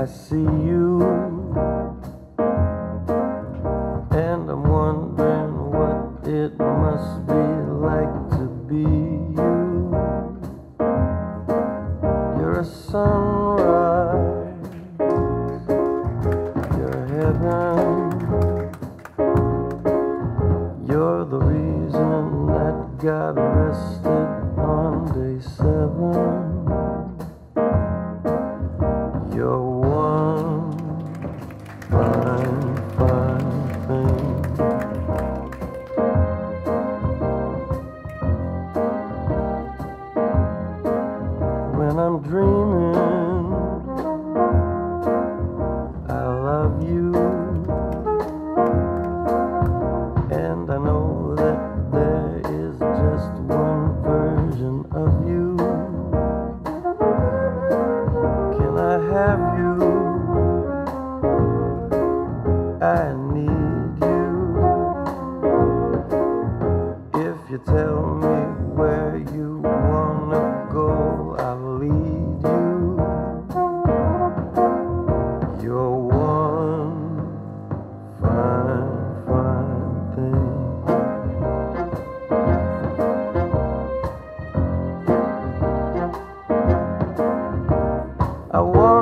I see you, and I'm wondering what it must be like to be you. You're a sunrise, you're heaven, you're the reason that God rested on day seven. I'm dreaming. I love you, and I know that there is just one version of you. Can I have you? I need you. If you tell me where you I want